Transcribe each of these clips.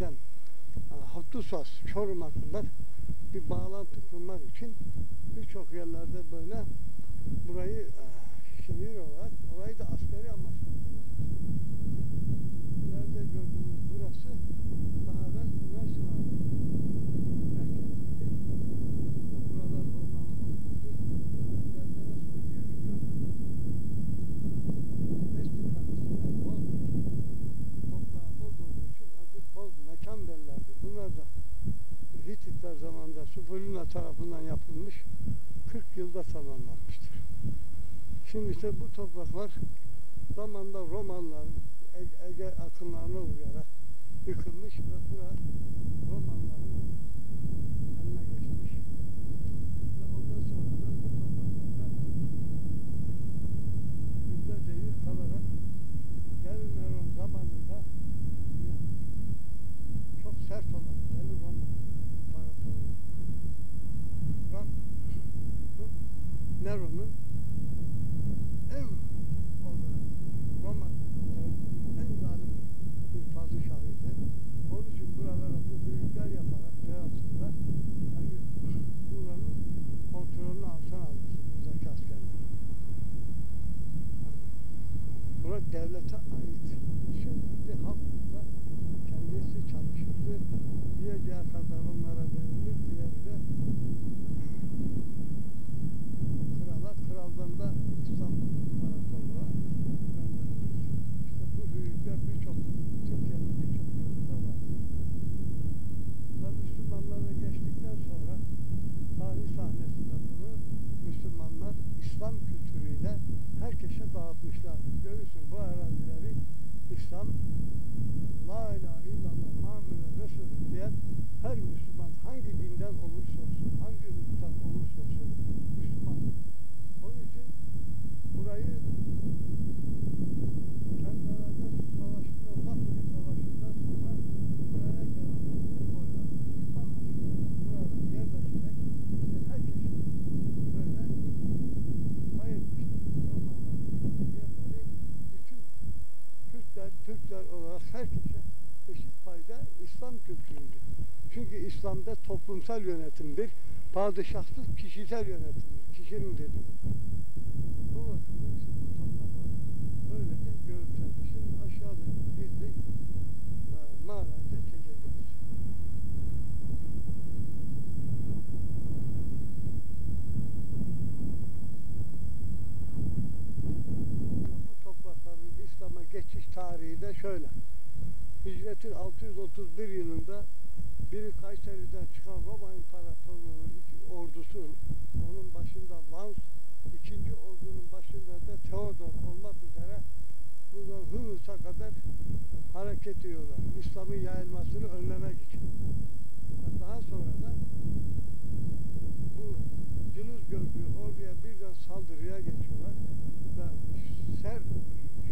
E, Hattusas, Çorum'a kadar bir bağlantı kurmak için birçok yerlerde böyle burayı şehir olarak, orayı da askeri Şimdi ise bu topraklar zamanla Romalıların Ege, akınlarına uğrayarak yıkılmış ve bura Romalıların Yeah, İslam'da toplumsal yönetimdir. Padişahsız kişisel yönetimdir. Kişinin dediği. Bu bakımdan işte bu topraklar böylece görüntülendi. Şimdi aşağıda gizli e, mağarayı da çekeceğiz. Bu toprakların İslam'a geçiş tarihi de şöyle. Hicretin 631 yılında biri Kayseri'den çıkan Roma İmparatorluğu'nun ordusu, onun başında Lans, ikinci ordunun başında da Theodor olmak üzere buradan Humus'a kadar hareket ediyorlar. İslam'ın yayılmasını önlemek için. Daha sonra da bu cılız gördüğü orduya birden saldırıya geçiyorlar. Ve Ser,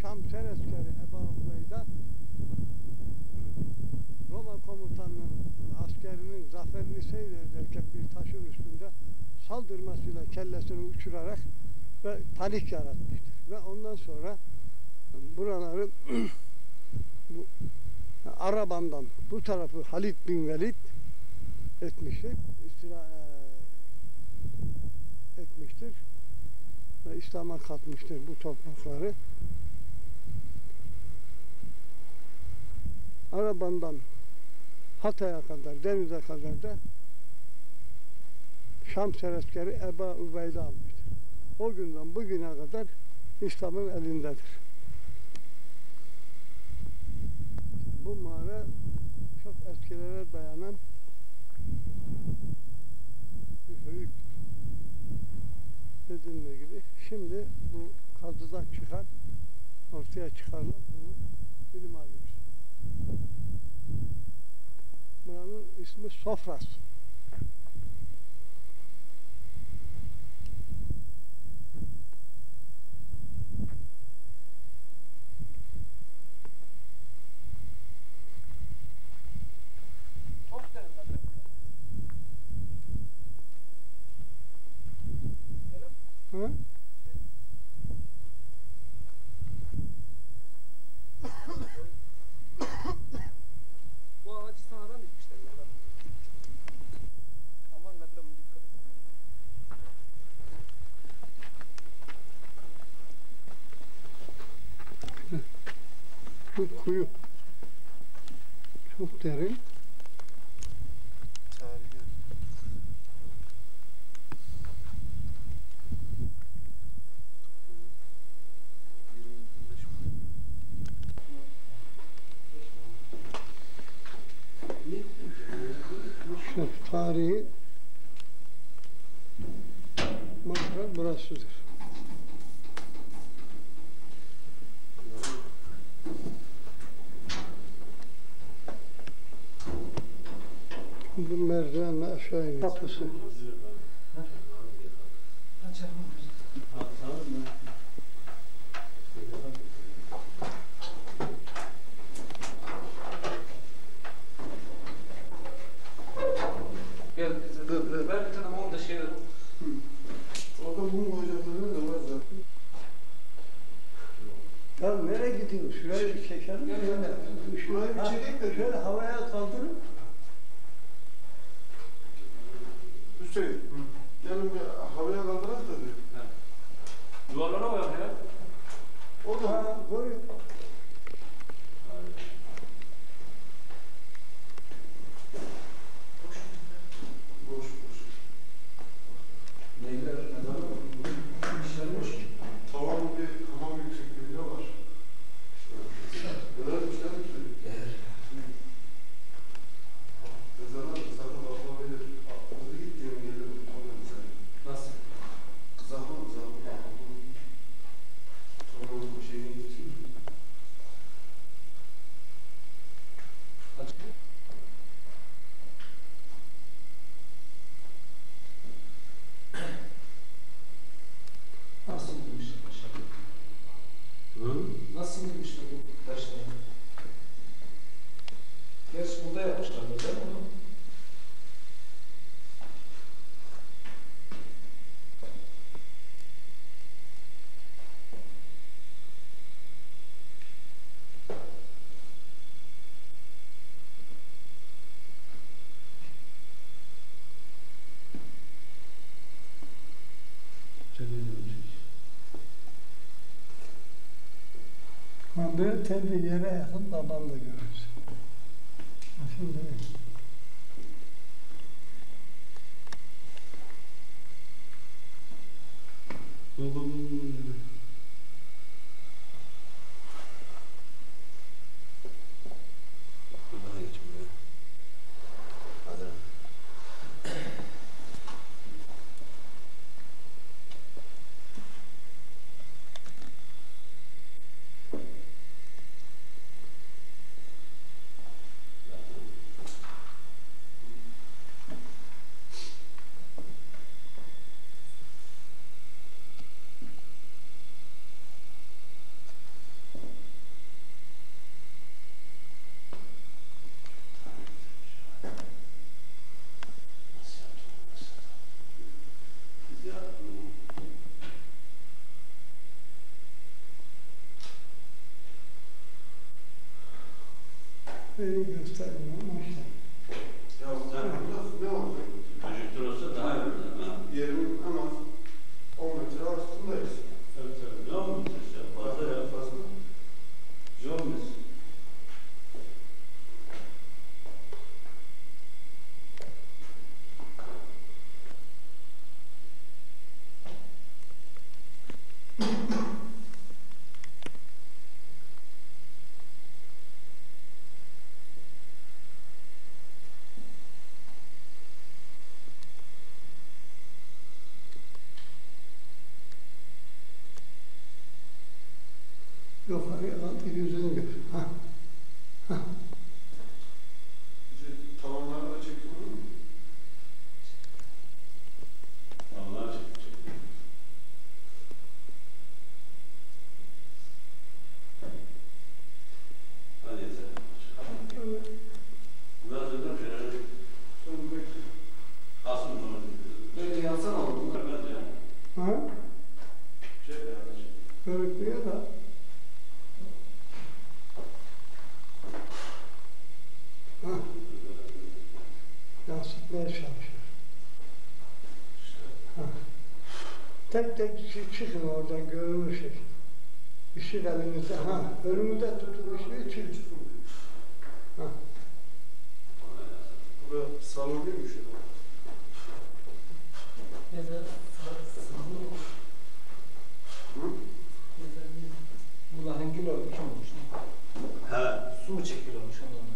Şam Ser askeri Ebu Ubeyda Roma komutanının askerinin zaferini seyrederken bir taşın üstünde saldırmasıyla kellesini uçurarak ve panik yaratmıştır. Ve ondan sonra buraları bu Araban'dan bu tarafı Halid bin Velid etmiştir. İstila e, etmiştir. Ve İslam'a katmıştır bu toprakları. Araban'dan Hatay'a kadar, denize kadar da Şam sereskeri Eba Ubeyde almıştır. O günden bugüne kadar İslam'ın elindedir. Bu mağara çok eskilere dayanan bir höyüktür. Dediğim gibi şimdi bu kazıdan çıkan ortaya çıkarılan bunu bilim alıyoruz. Buranın ismi Sofras. Terim. tarihi manzara burasıdır. Bu merdivenle aşağı iniyor. Tapusu. Ya nereye gidiyor? Şurayı bir çekelim. Şurayı bir çekelim de şöyle havaya kaldırıp şey, gelin bir havaya kaldırak da diyor. Duvarlara koyak ya. O da. Ha, koyun. Şimdi kendi yere yakın dadan da görürsün. Şimdi siz çıkın oradan görürsünüz. Şey. Işık elinizde, ha, önümüzde tutun ışığı çıkın. Ha. Bu da salon değil mi şu an? Mezar, salon. Hı? Bunlar hangi olmuş olmuş? He. Su mu çekil olmuş ondan?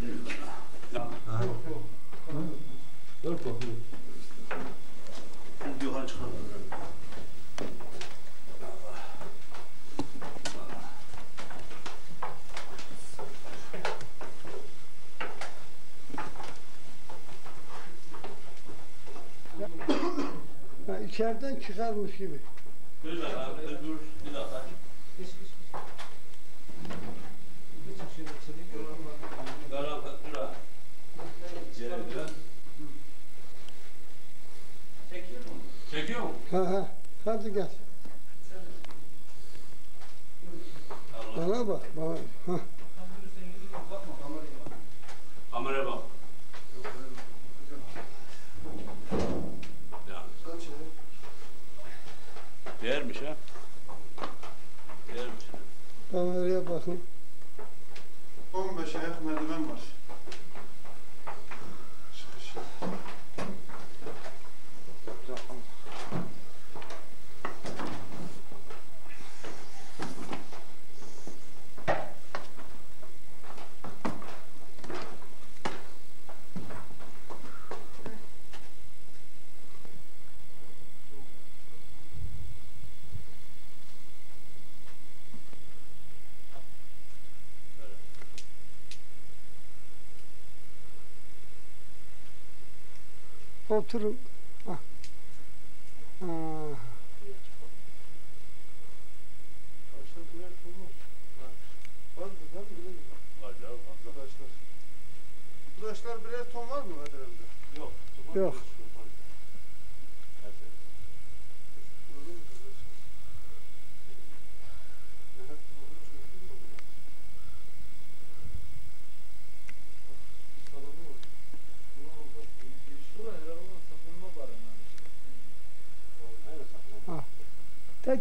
Bilmiyorum. Yok yok. Yok. Ha, içeriden çıkarmış gibi. Bir dakika, bir dur, bir dakika. Geç geç geç. Geçin şöyle içeri. Karan dur. Cemile. Çekiyor mu? Çekiyor mu? Ha ha. Hadi gel. Bana bak. Bana. Ha. Bakma kameraya bak. Kameraya bak. Ya, Kaç ya? değermiş ha. Değermiş. Kameraya bakın. 15 ayak merdiven var. Çıkış. Oturun. Ha. Ha. Taşlar birer ton var. Var mı? Var mı? Bilemiyorum. Var ya fazla. Taşlar. Bu taşlar birer ton var mı Kadir? Yok. Yok. Gördün mü kardeş? Ne hep olmuş, gördün mü bunu? Bak, bir salonu var. Buna olmaz, bir giriş var. Buraya olan sakınma barınağı işte.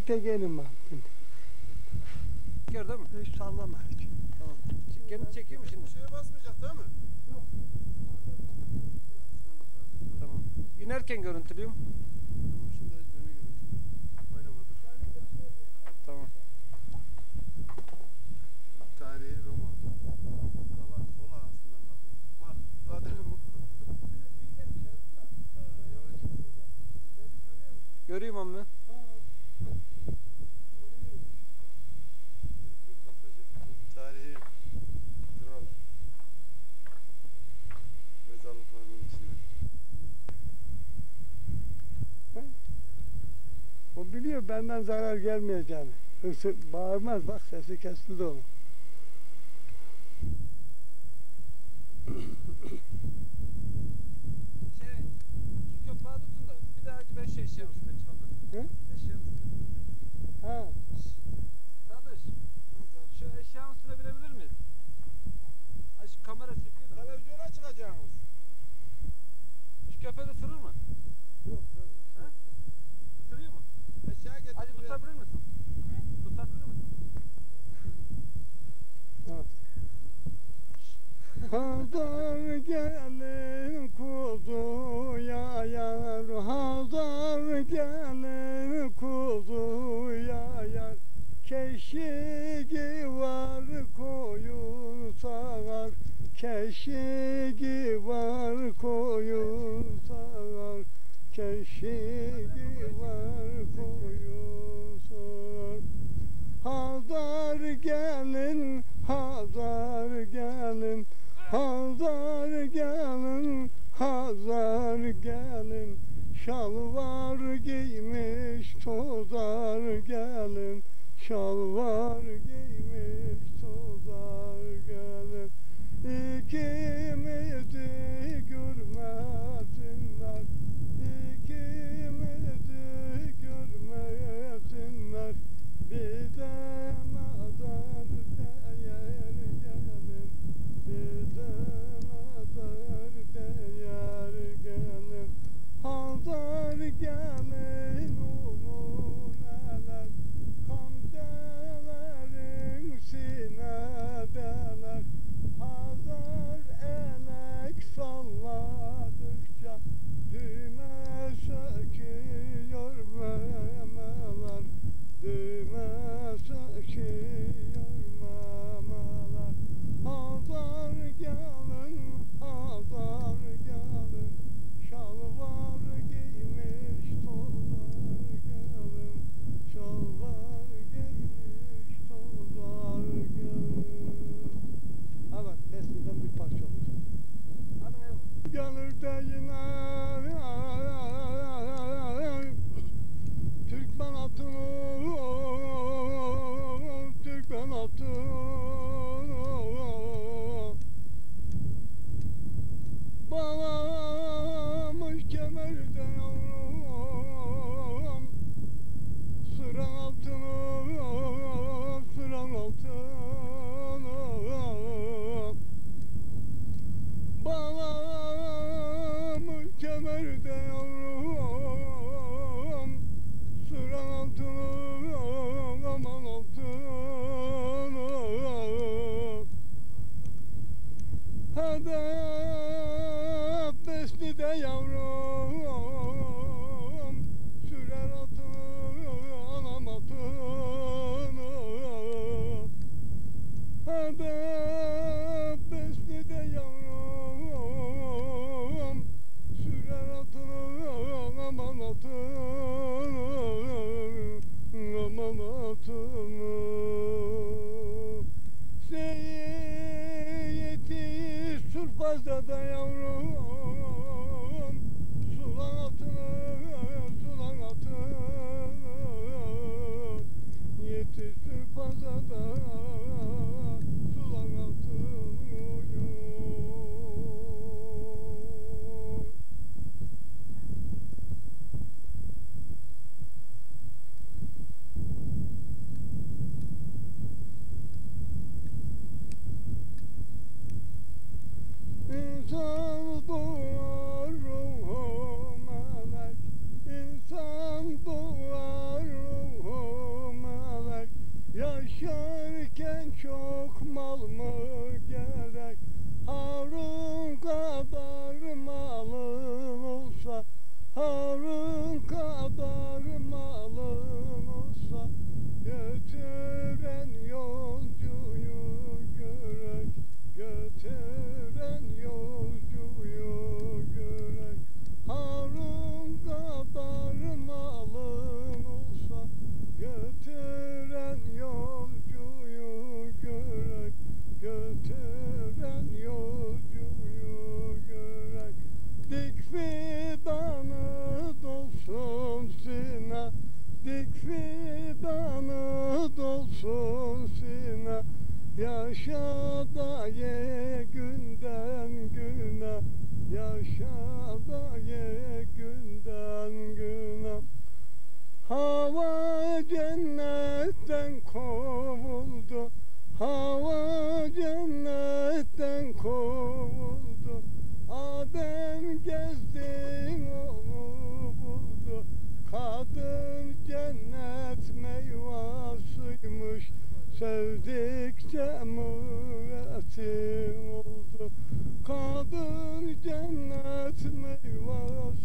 Bak. Çekiyor değil mi? Hiç sallama hiç. Tamam. Kendi çekiyor mu şimdi? Bir şeye basmayacak değil mi? Tamam. İnerken görüntülüyorum. Tamam şimdi hadi beni görün. Oynamadır. Tamam. Tarihi Roma. Kala, kola aslında kalıyor. Bak, Kadir'im bu. Ha, yavaş. Göreyim onu. Tarihi kral mezarlıklarının içinde. Benden zarar gelmeyeceğini. Hırsı bağırmaz bak sesi kesildi onun. Şey, şu köpeği tutun da bir daha beş eşyanın üstüne çıkalım. Hı? Eşyanın üstüne. Ha. Sadıç, şu eşyanın üstüne binebilir miyiz? Şu kamera çekiyor da. Televizyona çıkacaksınız. Şu köpek ısırır mı? Yok tutabilir misin? Tutabilir misin? Hazar gelin kuzuya yar. Hazar gelin kuzuya yar. Keşigi var koyun sağar. Keşigi var koyun sağar. Keşigi var koyun sağar Hazar gelin, Hazar gelin, Hazar gelin, Hazar gelin. Şalvar giymiş tozar gelin, şalvar giymiş tozar gelin. İkimizi kanı dolsun sine Yaşa da ye günden güne. Yaşa da ye günden güne. Hava cennetten kovuldu Hava cennetten kovuldu. Adem gezdi onu buldu Kadın meyvasıymış Sevdikçe müveti oldu. Kadın cennet meyvası.